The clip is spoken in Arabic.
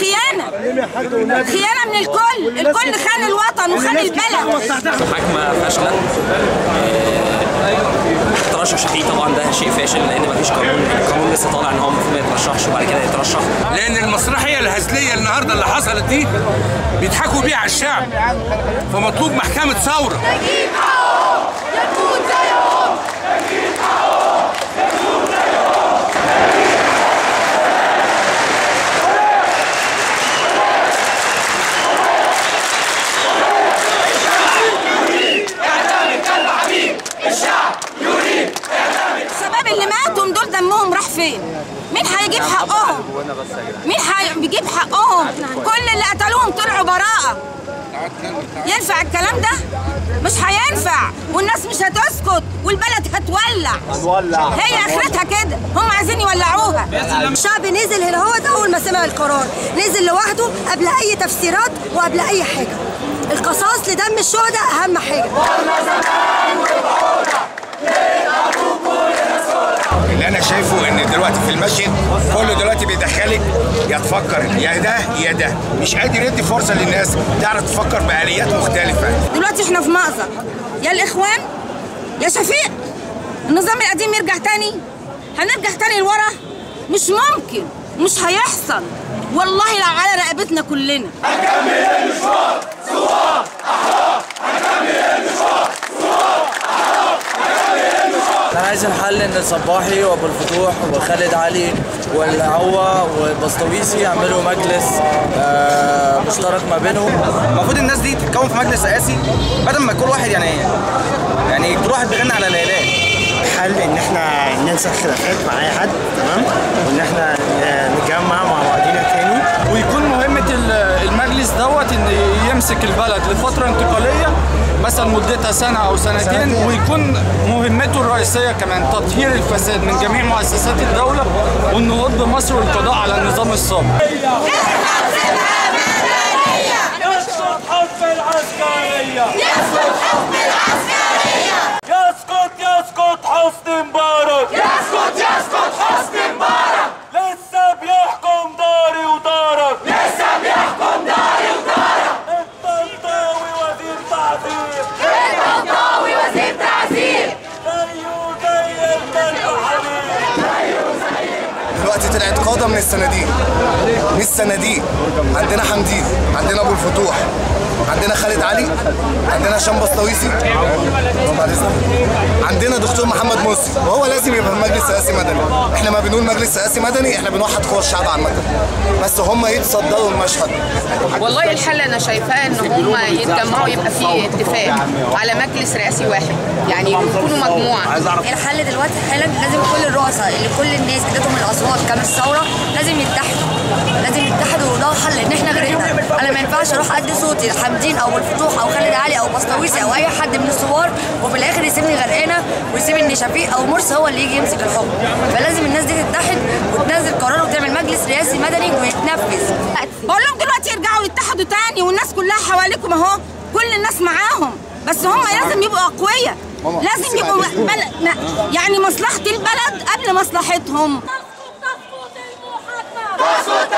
خيانة. خيانة من الكل. الكل خان الوطن وخان البلد. محاكمه فاشلة. آه، ترشح شفيق طبعا ده شيء فاشل لأن مفيش قانون. القانون لسه طالع إن هو المفروض ما يترشحش وبعد كده يترشح. لأن المسرحية الهزلية النهارده اللي حصلت دي بيضحكوا بيها على الشعب. فمطلوب محكمة ثورة. فين؟ مين هيجيب حقهم؟ مين هيجيب حقهم؟ كل اللي قتلوهم طلعوا براءة ينفع الكلام ده؟ مش هينفع والناس مش هتسكت والبلد هتولع هنولع. هي أخرتها كده هم عايزين يولعوها الشعب نزل هنا هو أول ما سمع القرار نزل لوحده قبل أي تفسيرات وقبل أي حاجة القصاص لدم الشهداء أهم حاجة اللي أنا شايفه إن دلوقتي في المشهد كله دلوقتي بيدخلك يا تفكر يا ده يا ده. مش قادر يدي فرصة للناس تعرف تفكر بآليات مختلفة. دلوقتي إحنا في مأزق. يا الإخوان يا شفيق النظام القديم يرجع تاني؟ هنرجع تاني لورا؟ مش ممكن مش هيحصل. والله لو على رقبتنا كلنا. أنا عايز الحل إن صباحي وأبو الفتوح وخالد علي والعوا والبسطويسي يعملوا مجلس آه، مشترك ما بينهم. المفروض الناس دي تتكون في مجلس رئاسي بدل ما كل واحد يعني يعني كل واحد بيغني على ليلات الحل إن إحنا ننسى خلافات مع أي حد تمام؟ وإن إحنا نتجمع مع بعضينا تاني. ويكون مهمة ال- المجلس دوت إن يمسك البلد لفترة انتقالية. مثلا مدتها سنة أو سنتين سنتين. ويكون مهمته الرئيسية كمان تطهير الفساد من جميع مؤسسات الدولة والنهوض بمصر والقضاء على النظام السابق يسقط دلوقتي طلعت قادة من الصناديق. مش صناديق عندنا حمدين عندنا أبو الفتوح. عندنا خالد علي عندنا هشام بسطويسي. عندنا دكتور محمد مرسي وهو لازم يبقى في مجلس سياسي مدني. إحنا ما بنقول مجلس سياسي مدني إحنا بنوحد قوى الشعب عامة. بس هم يتصدروا المشهد. والله الحل أنا شايفاه إن هم يتجمعوا يبقى في اتفاق على مجلس رئاسي واحد. يعني يكونوا مجموعة. الحل دلوقتي حالا لازم كل الرؤساء اللي كل الناس ادتهم الاصوات كان الثوره لازم يتحدوا. لازم يتحدوا وده حل. إن إحنا غيرنا أنا ما ينفعش أروح أدي صوتي لحمدين أو الفتوح أو خالد علي أو بسطويسي أو أي حد من الثوار وفي الآخر يسيبني غرقانة ويسيب إن شفيق أو مرسي هو اللي يجي يمسك الحكم. فلازم الناس دي تتحد وتنزل قرار وتعمل مجلس رئاسي مدني ويتنفذ. بقول لهم دلوقتي يرجعوا يتحدوا تاني والناس كلها حواليكم أهو كل الناس معاهم. بس هم لازم يبقوا أقوياء. لازم يبقوا بل... يعني مصلحة البلد قبل مصلحتهم. Paso